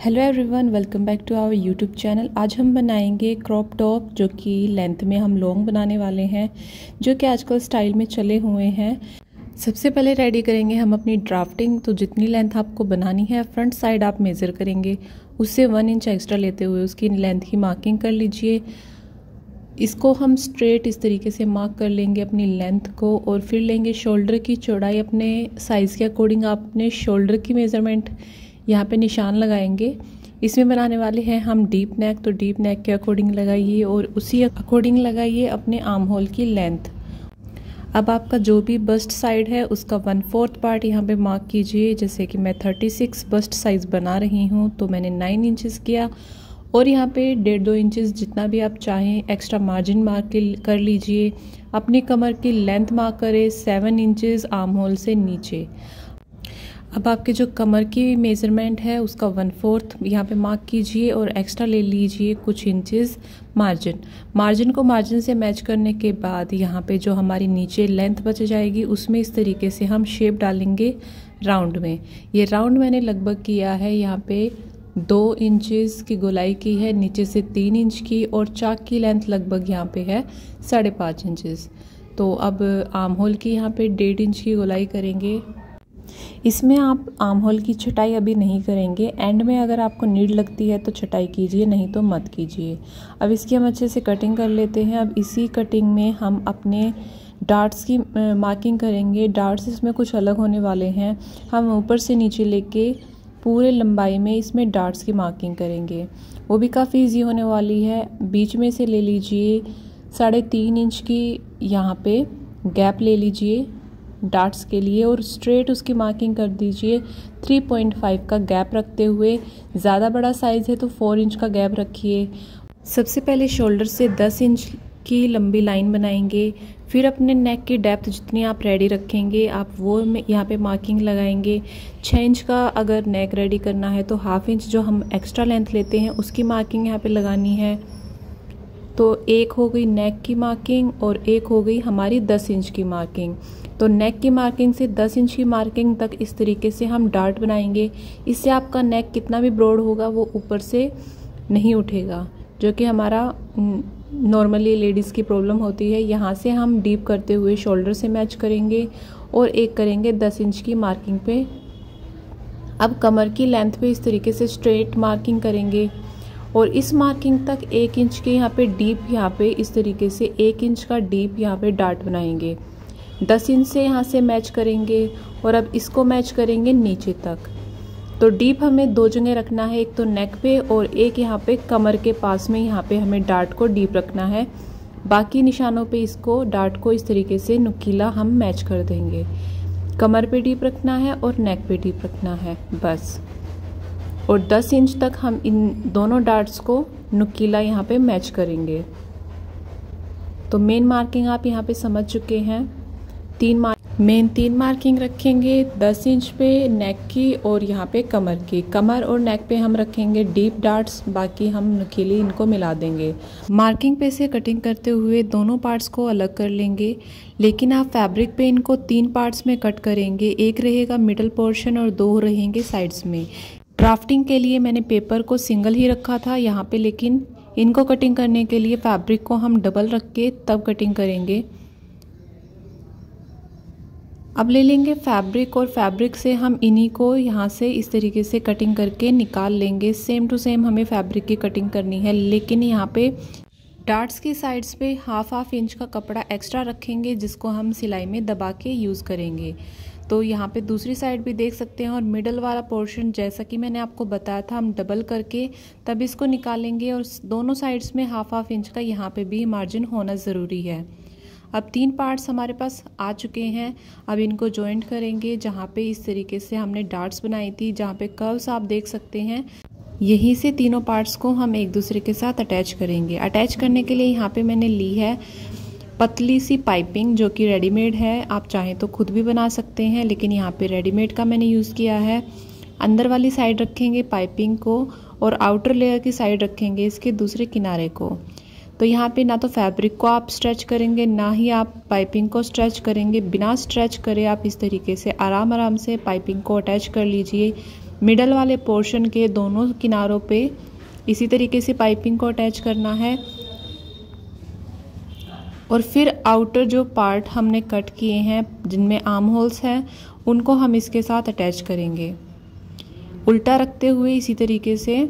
Hello everyone welcome back to our YouTube channel आज हम बनाएँगे क्रॉप टॉप जो कि लेंथ में हम लॉन्ग बनाने वाले हैं, जो कि आजकल स्टाइल में चले हुए हैं। सबसे पहले रेडी करेंगे हम अपनी ड्राफ्टिंग तो जितनी लेंथ आपको बनानी है फ्रंट साइड आप मेज़र करेंगे। उससे वन इंच एक्स्ट्रा लेते हुए उसकी लेंथ की मार्किंग कर लीजिए। इसको हम स्ट्रेट इस तरीके से मार्क कर लेंगे अपनी लेंथ को और फिर लेंगे शोल्डर की चौड़ाई अपने साइज़ के अकॉर्डिंग आप अपने शोल्डर की मेज़रमेंट यहाँ पे निशान लगाएँगे। इसमें बनाने वाले हैं हम डीप नेक तो डीप नेक के अकॉर्डिंग लगाइए और उसी अकॉर्डिंग लगाइए अपने आर्म होल की लेंथ अब आपका जो भी बस्ट साइड है, उसका वन फोर्थ पार्ट यहाँ पे मार्क कीजिए। जैसे कि मैं थर्टी सिक्स बस्ट साइज़ बना रही हूँ तो मैंने नाइन इंचज़ किया। और यहाँ पे डेढ़ दो इंचज़ जितना भी आप चाहें एक्स्ट्रा मार्जिन मार्क कर लीजिए। अपनी कमर की लेंथ मार्क करें सेवन इंचज़ आर्म होल से नीचे। अब आपके जो कमर की मेज़रमेंट है, उसका वन फोर्थ यहाँ पे मार्क कीजिए और एक्स्ट्रा ले लीजिए कुछ इंचेस मार्जिन मार्जिन को मार्जिन से मैच करने के बाद यहाँ पे जो हमारी नीचे लेंथ बच जाएगी, उसमें इस तरीके से हम शेप डालेंगे राउंड में. ये राउंड मैंने लगभग किया है यहाँ पे दो इंचेस की गोलाई की है, नीचे से तीन इंच की और चाक की लेंथ लगभग यहाँ पे है साढ़े पाँच इंचज़ तो अब आम होल की यहाँ पे डेढ़ इंच की गोलाई करेंगे. इसमें आप आम होल की छटाई अभी नहीं करेंगे। एंड में अगर आपको नीड लगती है तो छटाई कीजिए, नहीं तो मत कीजिए। अब इसकी हम अच्छे से कटिंग कर लेते हैं। अब इसी कटिंग में हम अपने डार्ट्स की मार्किंग करेंगे। डार्ट्स इसमें कुछ अलग होने वाले हैं। हम ऊपर से नीचे लेके पूरे लंबाई में इसमें डार्ट्स की मार्किंग करेंगे। वो भी काफ़ी इजी होने वाली है। बीच में से ले लीजिए साढ़े तीन इंच की यहाँ पे गैप ले लीजिए। डार्ट्स के लिए और स्ट्रेट उसकी मार्किंग कर दीजिए। 3.5 का गैप रखते हुए, ज़्यादा बड़ा साइज़ है तो 4 इंच का गैप रखिए। सबसे पहले शोल्डर से 10 इंच की लंबी लाइन बनाएँगे। फिर अपने नेक की डेप्थ जितनी आप रेडी रखेंगे, आप वो यहाँ पे मार्किंग लगाएँगे। छः इंच का अगर नेक रेडी करना है तो हाफ़ इंच जो हम एक्स्ट्रा लेंथ लेते हैं, उसकी मार्किंग यहाँ पे लगानी है। तो एक हो गई नेक की मार्किंग और एक हो गई हमारी 10 इंच की मार्किंग तो नेक की मार्किंग से 10 इंच की मार्किंग तक इस तरीके से हम डार्ट बनाएँगे। इससे आपका नेक कितना भी ब्रॉड होगा, वो ऊपर से नहीं उठेगा, जो कि हमारा नॉर्मली लेडीज़ की प्रॉब्लम होती है। यहाँ से हम डीप करते हुए शोल्डर से मैच करेंगे और एक करेंगे 10 इंच की मार्किंग पे। अब कमर की लेंथ पे इस तरीके से स्ट्रेट मार्किंग करेंगे और इस मार्किंग तक एक इंच के यहाँ पे डीप यहाँ पे इस तरीके से एक इंच का डीप यहाँ पे डार्ट बनाएँगे। दस इंच से यहाँ से मैच करेंगे और अब इसको मैच करेंगे नीचे तक। तो डीप हमें दो जगह रखना है, एक तो नेक पे और एक यहाँ पे कमर के पास में यहाँ पे हमें डार्ट को डीप रखना है। बाकी निशानों पे इसको, डार्ट को इस तरीके से नुकीला हम मैच कर देंगे। कमर पे डीप रखना है और नेक पे डीप रखना है, बस। और 10 इंच तक हम इन दोनों डार्ट्स को नुकीला यहाँ पे मैच करेंगे। तो मेन मार्किंग आप यहाँ पे समझ चुके हैं। तीन मार्क मेन तीन मार्किंग रखेंगे 10 इंच पे नेक की और यहाँ पे कमर की। कमर और नेक पे हम रखेंगे डीप डार्ट्स बाकी हम नुकीली इनको मिला देंगे। मार्किंग पे से कटिंग करते हुए दोनों पार्ट्स को अलग कर लेंगे, लेकिन आप फैब्रिक पे इनको तीन पार्ट्स में कट करेंगे। एक रहेगा मिडल पोर्शन और दो रहेंगे साइड्स में। ड्राफ्टिंग के लिए मैंने पेपर को सिंगल ही रखा था यहाँ पे, लेकिन इनको कटिंग करने के लिए फैब्रिक को हम डबल रख के तब कटिंग करेंगे। अब ले लेंगे फैब्रिक और फैब्रिक से हम इन्हीं को यहाँ से इस तरीके से कटिंग करके निकाल लेंगे। सेम टू सेम हमें फैब्रिक की कटिंग करनी है, लेकिन यहाँ पे डार्ट्स की साइड्स पे हाफ़ हाफ़ इंच का कपड़ा एक्स्ट्रा रखेंगे, जिसको हम सिलाई में दबा के यूज़ करेंगे। तो यहाँ पे दूसरी साइड भी देख सकते हैं और मिडल वाला पोर्शन जैसा कि मैंने आपको बताया था, हम डबल करके तब इसको निकालेंगे और दोनों साइड्स में हाफ़ हाफ़ इंच का यहाँ पे भी मार्जिन होना ज़रूरी है। अब तीन पार्ट्स हमारे पास आ चुके हैं। अब इनको जॉइंट करेंगे, जहाँ पे इस तरीके से हमने डार्ट्स बनाई थी, जहाँ पे कर्व्स आप देख सकते हैं। यहीं से तीनों पार्ट्स को हम एक दूसरे के साथ अटैच करेंगे। अटैच करने के लिए यहाँ पे मैंने ली है पतली सी पाइपिंग जो कि रेडीमेड है। आप चाहें तो खुद भी बना सकते हैं, लेकिन यहाँ पे रेडीमेड का मैंने यूज़ किया है। अंदर वाली साइड रखेंगे पाइपिंग को और आउटर लेयर की साइड रखेंगे इसके दूसरे किनारे को। तो यहाँ पे ना तो फैब्रिक को आप स्ट्रेच करेंगे, ना ही आप पाइपिंग को स्ट्रेच करेंगे। बिना स्ट्रेच करे आप इस तरीके से आराम आराम से पाइपिंग को अटैच कर लीजिए। मिडल वाले पोर्शन के दोनों किनारों पे इसी तरीके से पाइपिंग को अटैच करना है। और फिर आउटर जो पार्ट हमने कट किए हैं, जिनमें आर्म होल्स हैं, उनको हम इसके साथ अटैच करेंगे। उल्टा रखते हुए इसी तरीके से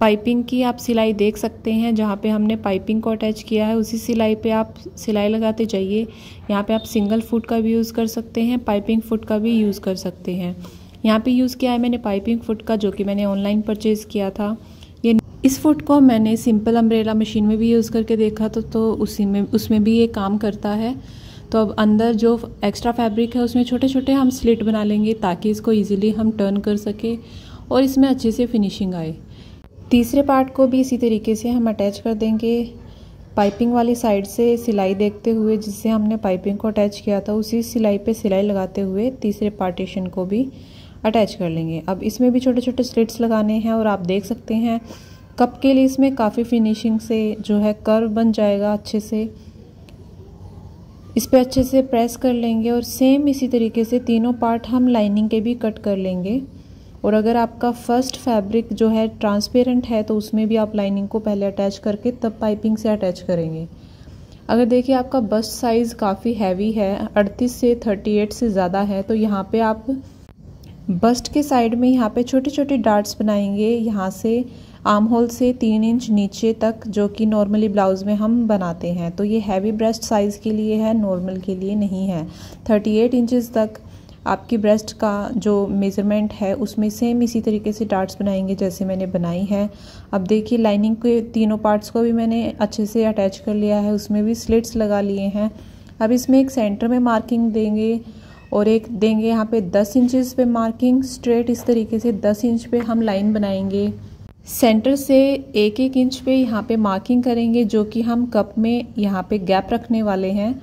पाइपिंग की आप सिलाई देख सकते हैं जहाँ पे हमने पाइपिंग को अटैच किया है। उसी सिलाई पे आप सिलाई लगाते जाइए। यहाँ पे आप सिंगल फुट का भी यूज़ कर सकते हैं पाइपिंग फुट का भी यूज़ कर सकते हैं। यहाँ पे यूज़ किया है मैंने पाइपिंग फुट का जो कि मैंने ऑनलाइन परचेज़ किया था। ये इस फुट को मैंने सिंपल अम्ब्रेला मशीन में भी यूज़ करके देखा तो, तो उसी में उसमें भी ये काम करता है। तो अब अंदर जो एक्स्ट्रा फैब्रिक है उसमें छोटे छोटे हम स्लिट बना लेंगे ताकि इसको ईजिली हम टर्न कर सके और इसमें अच्छे से फिनिशिंग आए। तीसरे पार्ट को भी इसी तरीके से हम अटैच कर देंगे। पाइपिंग वाली साइड से सिलाई देखते हुए जिससे हमने पाइपिंग को अटैच किया था, उसी सिलाई पे सिलाई लगाते हुए तीसरे पार्टीशन को भी अटैच कर लेंगे। अब इसमें भी छोटे छोटे स्लिट्स लगाने हैं और आप देख सकते हैं, कप के लिए इसमें काफ़ी फिनिशिंग से जो है कर्व बन जाएगा अच्छे से। इस पर अच्छे से प्रेस कर लेंगे और सेम इसी तरीके से तीनों पार्ट हम लाइनिंग के भी कट कर लेंगे। और अगर आपका फ़र्स्ट फैब्रिक जो है ट्रांसपेरेंट है तो उसमें भी आप लाइनिंग को पहले अटैच करके तब पाइपिंग से अटैच करेंगे। अगर देखिए आपका बस्ट साइज़ काफ़ी हैवी है 38 से 38 से ज़्यादा है तो यहाँ पे आप बस्ट के साइड में यहाँ पे छोटे छोटे डार्ट्स बनाएँगे। यहाँ से आर्म होल से तीन इंच नीचे तक, जो कि नॉर्मली ब्लाउज़ में हम बनाते हैं। तो ये हैवी ब्रेस्ट साइज़ के लिए है नॉर्मल के लिए नहीं है। 38 इंचेस तक आपकी ब्रेस्ट का जो मेज़रमेंट है, उसमें सेम इसी तरीके से डार्ट्स बनाएँगे जैसे मैंने बनाई है। अब देखिए लाइनिंग के तीनों पार्ट्स को भी मैंने अच्छे से अटैच कर लिया है, उसमें भी स्लिट्स लगा लिए हैं। अब इसमें एक सेंटर में मार्किंग देंगे और एक देंगे यहाँ पे 10 इंचेस पे मार्किंग स्ट्रेट इस तरीके से 10 इंच पे हम लाइन बनाएँगे। सेंटर से एक एक इंच पे यहाँ पे मार्किंग करेंगे, जो कि हम कप में यहाँ पे गैप रखने वाले हैं।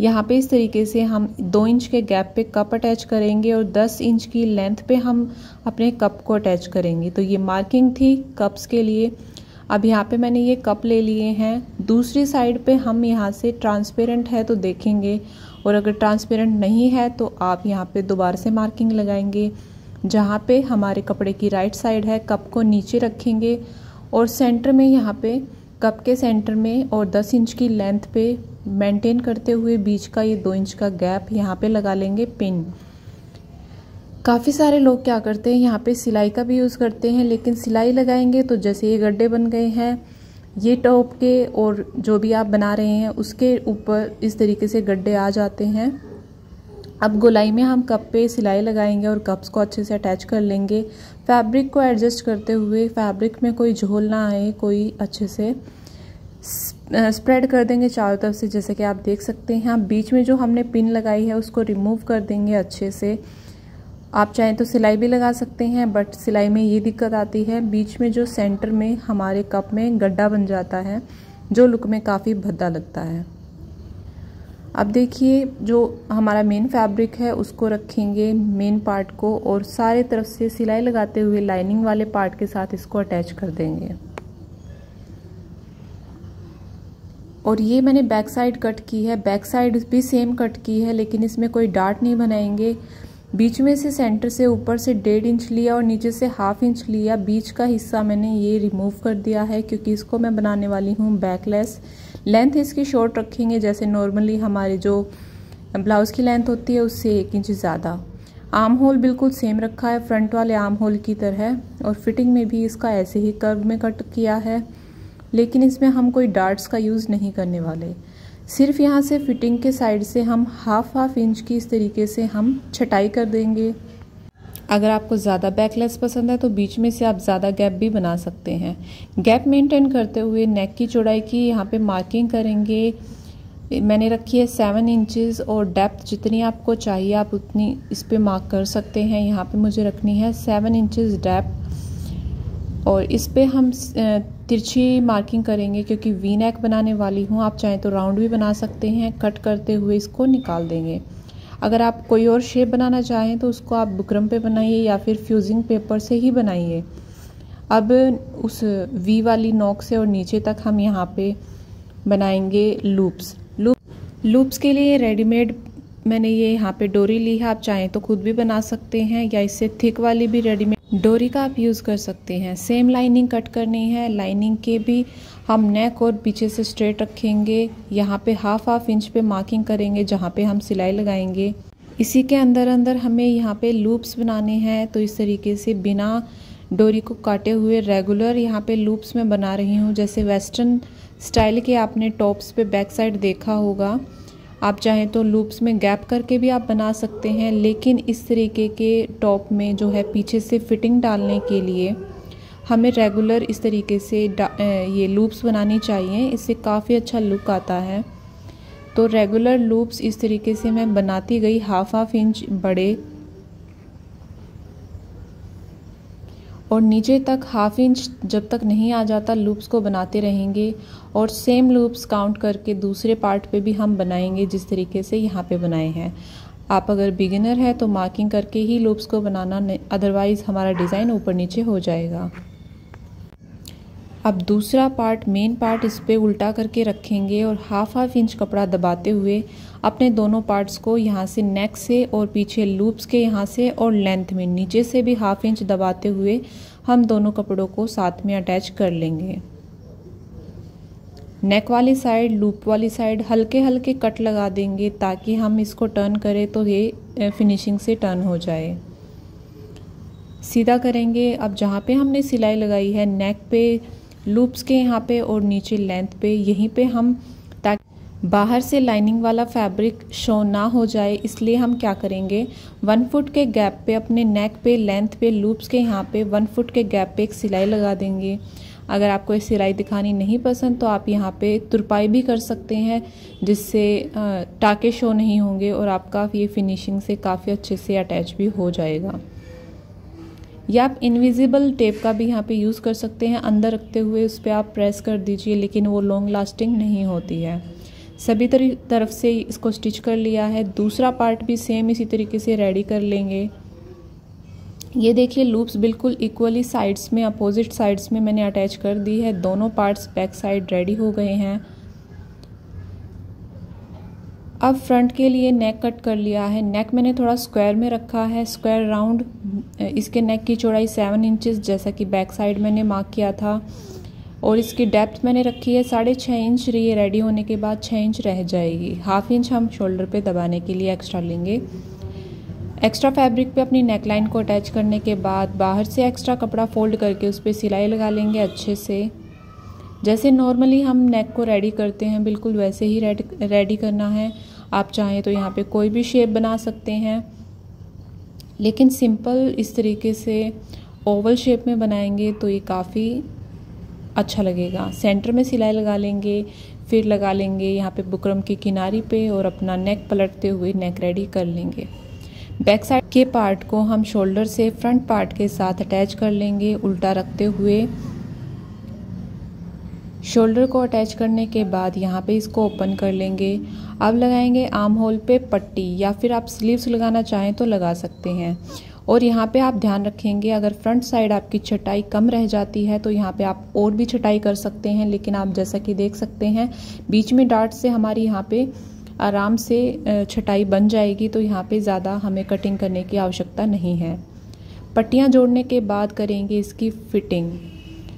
यहाँ पे इस तरीके से हम दो इंच के गैप पे कप अटैच करेंगे और दस इंच की लेंथ पे हम अपने कप को अटैच करेंगे। तो ये मार्किंग थी कप्स के लिए। अब यहाँ पे मैंने ये कप ले लिए हैं। दूसरी साइड पे हम यहाँ से ट्रांसपेरेंट है तो देखेंगे। और अगर ट्रांसपेरेंट नहीं है तो आप यहाँ पे दोबारा से मार्किंग लगाएँगे। जहाँ पे हमारे कपड़े की राइट साइड है कप को नीचे रखेंगे। और सेंटर में यहाँ पे कप के सेंटर में और 10 इंच की लेंथ पे मेंटेन करते हुए बीच का ये दो इंच का गैप यहाँ पे लगा लेंगे पिन काफ़ी सारे लोग क्या करते हैं, यहाँ पे सिलाई का भी यूज़ करते हैं, लेकिन सिलाई लगाएँगे तो जैसे ये गड्ढे बन गए हैं, ये टॉप के और जो भी आप बना रहे हैं, उसके ऊपर इस तरीके से गड्ढे आ जाते हैं. अब गोलाई में हम कप पे सिलाई लगाएँगे और कप्स को अच्छे से अटैच कर लेंगे. फैब्रिक को एडजस्ट करते हुए फैब्रिक में कोई झोल ना आए, कोई अच्छे से. स्प्रेड कर देंगे चारों तरफ़ से, जैसे कि आप देख सकते हैं। आप बीच में जो हमने पिन लगाई है, उसको रिमूव कर देंगे अच्छे से। आप चाहें तो सिलाई भी लगा सकते हैं बट सिलाई में ये दिक्कत आती है, बीच में जो सेंटर में, हमारे कप में गड्ढा बन जाता है, जो लुक में काफ़ी भद्दा लगता है। अब देखिए, जो हमारा मेन फैब्रिक है, उसको रखेंगे मेन पार्ट को, और सारे तरफ़ से सिलाई लगाते हुए लाइनिंग वाले पार्ट के साथ इसको अटैच कर देंगे। और ये मैंने बैक साइड कट की है। बैक साइड भी सेम कट की है, लेकिन इसमें कोई डार्ट नहीं बनाएँगे। बीच में से सेंटर से ऊपर से डेढ़ इंच लिया और नीचे से हाफ़ इंच लिया। बीच का हिस्सा मैंने ये रिमूव कर दिया है, क्योंकि इसको मैं बनाने वाली हूँ बैकलेस लेंथ इसकी शॉर्ट रखेंगे, जैसे नॉर्मली हमारे जो ब्लाउज़ की लेंथ होती है, उससे एक इंच ज़्यादा। आर्म होल बिल्कुल सेम रखा है फ्रंट वाले आर्म होल की तरह। और फिटिंग में भी इसका ऐसे ही कर्व में कट किया है। लेकिन इसमें हम कोई डार्ट्स का यूज़ नहीं करने वाले। सिर्फ़ यहाँ से फिटिंग के साइड से हम हाफ़ हाफ़ इंच की इस तरीके से हम छटाई कर देंगे। अगर आपको ज़्यादा बैकलेस पसंद है तो बीच में से आप ज़्यादा गैप भी बना सकते हैं। गैप मेंटेन करते हुए नेक की चौड़ाई की यहाँ पे मार्किंग करेंगे। मैंने रखी है सेवन इंचज़ और डेप्थ जितनी आपको चाहिए, आप उतनी इस पर मार्क कर सकते हैं। यहाँ पे मुझे रखनी है सेवन इंचज़ डेप्थ और इस पर हम तिरछी मार्किंग करेंगे क्योंकि वी नेक बनाने वाली हूँ। आप चाहें तो राउंड भी बना सकते हैं। कट करते हुए इसको निकाल देंगे। अगर आप कोई और शेप बनाना चाहें तो उसको आप बुकरम पे बनाइए या फिर फ्यूजिंग पेपर से ही बनाइए। अब उस वी वाली नोक से और नीचे तक हम यहाँ पे बनाएँगे लूप्स लूप लूप्स के लिए रेडीमेड मैंने ये यहाँ पे डोरी ली है। आप चाहें तो खुद भी बना सकते हैं या इससे थिक वाली भी रेडीमेड डोरी का आप यूज़ कर सकते हैं। सेम लाइनिंग कट करनी है। लाइनिंग के भी हम नेक और पीछे से स्ट्रेट रखेंगे। यहाँ पे हाफ़ हाफ़ इंच पे मार्किंग करेंगे, जहाँ पे हम सिलाई लगाएँगे। इसी के अंदर अंदर हमें यहाँ पे लूप्स बनाने हैं। तो इस तरीके से बिना डोरी को काटे हुए रेगुलर यहाँ पे लूप्स में बना रही हूँ। जैसे वेस्टर्न स्टाइल के आपने टॉप्स पे बैक साइड देखा होगा। आप चाहें तो लूप्स में गैप करके भी आप बना सकते हैं, लेकिन इस तरीके के टॉप में जो है पीछे से फिटिंग डालने के लिए हमें रेगुलर इस तरीके से ये लूप्स बनानी चाहिए। इससे काफ़ी अच्छा लुक आता है। तो रेगुलर लूप्स इस तरीके से मैं बनाती गई हाफ़ हाफ़ इंच बड़े और नीचे तक हाफ़ इंच जब तक नहीं आ जाता लूप्स को बनाते रहेंगे और सेम लूप्स काउंट करके दूसरे पार्ट पे भी हम बनाएँगे जिस तरीके से यहाँ पे बनाए हैं। आप अगर बिगिनर हैं तो मार्किंग करके ही लूप्स को बनाना अदरवाइज़ हमारा डिज़ाइन ऊपर नीचे हो जाएगा। अब दूसरा पार्ट मेन पार्ट इस पर उल्टा करके रखेंगे और हाफ़ हाफ़ इंच कपड़ा दबाते हुए अपने दोनों पार्ट्स को यहाँ से नेक से और पीछे लूप्स के यहाँ से और लेंथ में, नीचे से भी हाफ़ इंच दबाते हुए हम दोनों कपड़ों को साथ में अटैच कर लेंगे। नेक वाली साइड लूप वाली साइड हल्के हल्के कट लगा देंगे ताकि हम इसको टर्न करें तो ये फिनिशिंग से टर्न हो जाए। सीधा करेंगे, अब जहाँ पे हमने सिलाई लगाई है नेक पे लूप्स के यहाँ पे और नीचे लेंथ पे, यहीं पे हम ताकि बाहर से लाइनिंग वाला फैब्रिक शो ना हो जाए, इसलिए हम क्या करेंगे? वन फुट के गैप पे अपने नेक पे, लेंथ पे, लूप्स के यहाँ पे वन फुट के गैप पे एक सिलाई लगा देंगे। अगर आपको ये सिलाई दिखानी नहीं पसंद तो आप यहाँ पे तुरपाई भी कर सकते हैं, जिससे टाके शो नहीं होंगे और आपका ये फिनिशिंग से काफ़ी अच्छे से अटैच भी हो जाएगा। या आप इनविजिबल टेप का भी यहाँ पे यूज़ कर सकते हैं। अंदर रखते हुए उस पर आप प्रेस कर दीजिए, लेकिन वो लॉन्ग लास्टिंग नहीं होती है। सभी तरफ़ से इसको स्टिच कर लिया है। दूसरा पार्ट भी सेम इसी तरीके से रेडी कर लेंगे। ये देखिए लूप्स बिल्कुल इक्वली साइड्स में अपोजिट साइड्स में मैंने अटैच कर दी है। दोनों पार्ट्स बैक साइड रेडी हो गए हैं। अब फ्रंट के लिए नेक कट कर लिया है। नेक मैंने थोड़ा स्क्वायर में रखा है। स्क्वायर राउंड इसके नेक की चौड़ाई सेवन इंचेस जैसा कि बैक साइड मैंने मार्क किया था। और इसकी डेप्थ मैंने रखी है साढ़े छः इंच ये रेडी होने के बाद छः इंच रह जाएगी। हाफ़ इंच हम शोल्डर पे दबाने के लिए एक्स्ट्रा लेंगे। एक्स्ट्रा फैब्रिक पे अपनी नेक लाइन को अटैच करने के बाद बाहर से एक्स्ट्रा कपड़ा फोल्ड करके उस पर सिलाई लगा लेंगे अच्छे से। जैसे नॉर्मली हम नेक को रेडी करते हैं, बिल्कुल वैसे ही रेडी करना है। आप चाहें तो यहाँ पे कोई भी शेप बना सकते हैं। लेकिन सिंपल इस तरीके से ओवल शेप में बनाएँगे तो ये काफ़ी अच्छा लगेगा। सेंटर में सिलाई लगा लेंगे, फिर लगा लेंगे यहाँ पे बुकरम की किनारी पे और अपना नेक पलटते हुए नेक रेडी कर लेंगे। बैक साइड के पार्ट को हम शोल्डर से फ्रंट पार्ट के साथ अटैच कर लेंगे, उल्टा रखते हुए। शोल्डर को अटैच करने के बाद यहाँ पे इसको ओपन कर लेंगे। अब लगाएँगे आर्म होल पे पट्टी या फिर आप स्लीव्स लगाना चाहें तो लगा सकते हैं। और यहाँ पे आप ध्यान रखेंगे, अगर फ्रंट साइड आपकी छटाई कम रह जाती है तो यहाँ पे आप और भी छटाई कर सकते हैं। लेकिन आप जैसा कि देख सकते हैं, बीच में डार्ट से हमारी यहाँ पे आराम से छटाई बन जाएगी तो यहाँ पे ज़्यादा हमें कटिंग करने की आवश्यकता नहीं है। पट्टियाँ जोड़ने के बाद करेंगे इसकी फिटिंग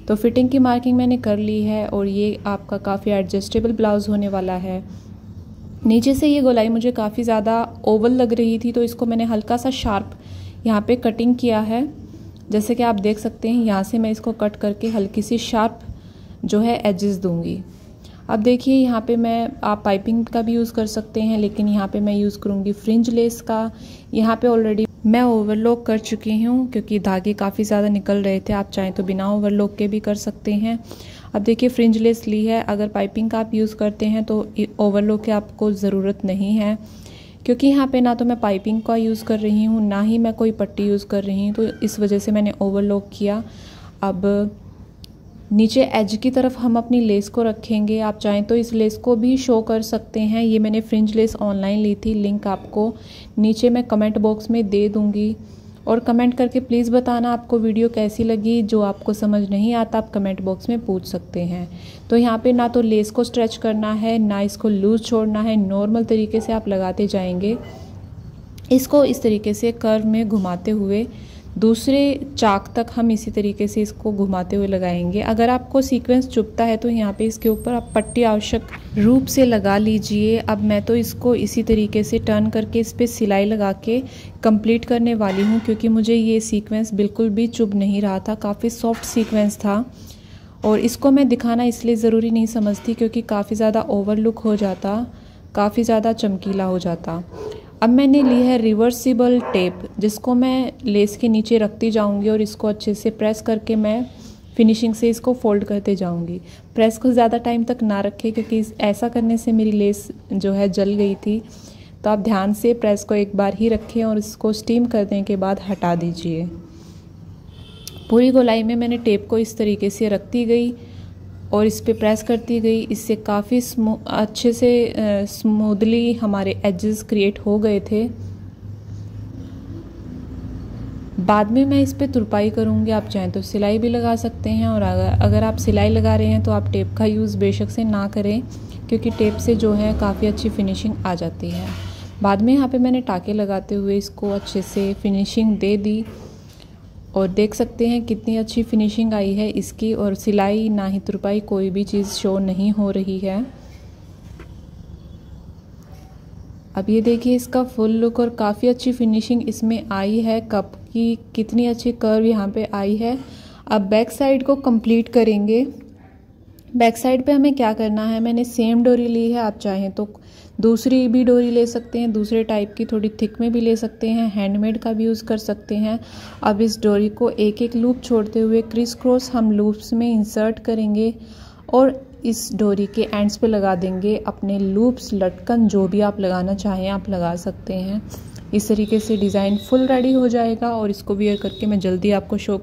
तो फिटिंग की मार्किंग मैंने कर ली है और ये आपका काफ़ी एडजस्टेबल ब्लाउज़ होने वाला है। नीचे से ये गोलाई मुझे काफ़ी ज़्यादा ओवल लग रही थी तो इसको मैंने हल्का सा शार्प यहाँ पे कटिंग किया है। जैसे कि आप देख सकते हैं, यहाँ से मैं इसको कट करके हल्की सी शार्प जो है एजेस दूँगी। अब देखिए, यहाँ पे मैं, आप पाइपिंग का भी यूज़ कर सकते हैं, लेकिन यहाँ पे मैं यूज़ करूँगी फ्रिंज लेस का। यहाँ पे ऑलरेडी मैं ओवरलॉक कर चुकी हूँ, क्योंकि धागे काफ़ी ज़्यादा निकल रहे थे। आप चाहें तो बिना ओवरलॉक के भी कर सकते हैं। अब देखिए फ्रिंज लेस ली है। अगर पाइपिंग का आप यूज़ करते हैं तो ओवरलॉक की आपको ज़रूरत नहीं है। क्योंकि यहाँ पे ना तो मैं पाइपिंग का यूज़ कर रही हूँ, ना ही मैं कोई पट्टी यूज़ कर रही हूँ तो इस वजह से मैंने ओवरलॉक किया। अब नीचे एज की तरफ़ हम अपनी लेस को रखेंगे। आप चाहें तो इस लेस को भी शो कर सकते हैं। ये मैंने फ्रिंज लेस ऑनलाइन ली थी लिंक आपको नीचे मैं कमेंट बॉक्स में दे दूँगी। और कमेंट करके प्लीज़ बताना आपको वीडियो कैसी लगी, जो आपको समझ नहीं आता, आप कमेंट बॉक्स में पूछ सकते हैं। तो यहाँ पे ना तो लेस को स्ट्रेच करना है, ना इसको लूज़ छोड़ना है, नॉर्मल तरीके से आप लगाते जाएँगे। इसको इस तरीके से कर्व में घुमाते हुए दूसरे चाक तक हम इसी तरीके से इसको घुमाते हुए लगाएँगे। अगर आपको सीक्वेंस चुपता है तो यहाँ पे इसके ऊपर आप पट्टी आवश्यक रूप से लगा लीजिए। अब मैं तो इसको इसी तरीके से टर्न करके इस पर सिलाई लगा के कंप्लीट करने वाली हूँ, क्योंकि मुझे ये सीक्वेंस बिल्कुल भी चुभ नहीं रहा था। काफ़ी सॉफ्ट सीक्वेंस था। और इसको मैं दिखाना इसलिए ज़रूरी नहीं समझती, क्योंकि काफ़ी ज़्यादा ओवरलुक हो जाता, काफ़ी ज़्यादा चमकीला हो जाता। अब मैंने ली है रिवर्सिबल टेप जिसको मैं लेस के नीचे रखती जाऊँगी और इसको अच्छे से प्रेस करके मैं फिनिशिंग से इसको फोल्ड करते जाऊँगी। प्रेस को ज़्यादा टाइम तक ना रखें, क्योंकि ऐसा करने से मेरी लेस जो है जल गई थी। तो आप ध्यान से प्रेस को एक बार ही रखें और इसको स्टीम करने के बाद हटा दीजिए। पूरी गोलाई में मैंने टेप को इस तरीके से रखती गई। और इस पर प्रेस करती गई। इससे काफ़ी अच्छे से स्मूदली हमारे एजेस क्रिएट हो गए थे। बाद में मैं इस पर तुरपाई करूँगी। आप चाहें तो सिलाई भी लगा सकते हैं और अगर अगर आप सिलाई लगा रहे हैं तो आप टेप का यूज़ बेशक से ना करें, क्योंकि टेप से जो है काफ़ी अच्छी फिनिशिंग आ जाती है। बाद में यहाँ पे मैंने टाके लगाते हुए इसको अच्छे से फिनिशिंग दे दी। और देख सकते हैं कितनी अच्छी फिनिशिंग आई है इसकी और सिलाई, ना ही तुरपाई, कोई भी चीज़ शो नहीं हो रही है। अब ये देखिए इसका फुल लुक और काफ़ी अच्छी फिनिशिंग इसमें आई है। कप की कितनी अच्छी कर्व यहाँ पे आई है। अब बैक साइड को कंप्लीट करेंगे। बैक साइड पे हमें क्या करना है? मैंने सेम डोरी ली है, आप चाहें तो दूसरी भी डोरी ले सकते हैं, दूसरे टाइप की थोड़ी थिक में भी ले सकते हैं, हैंडमेड का भी यूज़ कर सकते हैं। अब इस डोरी को एक एक लूप छोड़ते हुए क्रिस क्रॉस हम लूप्स में इंसर्ट करेंगे और इस डोरी के एंड्स पे लगा देंगे अपने लूप्स, लटकन, जो भी आप लगाना चाहें आप लगा सकते हैं। इस तरीके से डिज़ाइन फुल रेडी हो जाएगा और इसको वियर करके मैं जल्दी आपको शो